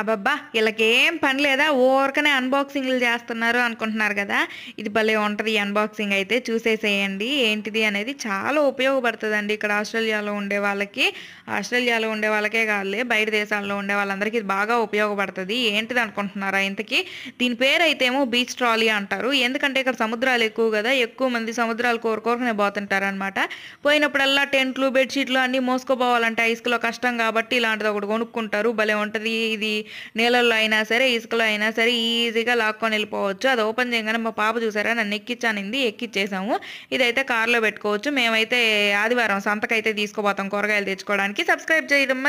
అబ్బబ్బా వీళ్ళకేం పని లేదా? ఊరకనే అన్బాక్సింగ్లు చేస్తున్నారు అనుకుంటున్నారు కదా. ఇది భలే ఉంటుంది అన్బాక్సింగ్ అయితే. చూసేసేయండి. ఏంటిది అనేది చాలా ఉపయోగపడుతుందండి ఇక్కడ ఆస్ట్రేలియాలో ఉండే వాళ్ళకి. ఆస్ట్రేలియాలో ఉండే వాళ్ళకే కాదులే బయట దేశాల్లో ఉండే వాళ్ళందరికీ ఇది బాగా ఉపయోగపడుతుంది. ఏంటిది అనుకుంటున్నారా ఇంతకీ? దీని పేరు అయితే ఏమో బీచ్ ట్రాలీ అంటారు. ఎందుకంటే ఇక్కడ సముద్రాలు ఎక్కువ కదా ఎక్కువ మంది సముద్రాలు కోరుకోరుకునే పోతుంటారు అనమాట పోయినప్పుడల్లా టెంట్లు బెడ్షీట్లు అన్నీ మోసుకోపోవాలంటే ఇసుకలో కష్టం కాబట్టి ఇలాంటిది ఒకటి కొనుక్కుంటారు. భలే ఉంటుంది ఇది. నీళ్ళల్లో అయినా సరే ఇసుకలో అయినా సరే ఈజీగా లాక్కొని వెళ్ళిపోవచ్చు. అది ఓపెన్ చేయగానే మా పాప చూసారా? నన్ను ఎక్కించానింది ఎక్కిచ్చేసాము. ఇదైతే కార్లో పెట్టుకోవచ్చు. మేమైతే ఆదివారం సంతకైతే తీసుకుపోతాం కూరగాయలు తెచ్చుకోవడానికి. సబ్స్క్రైబ్ చేయడం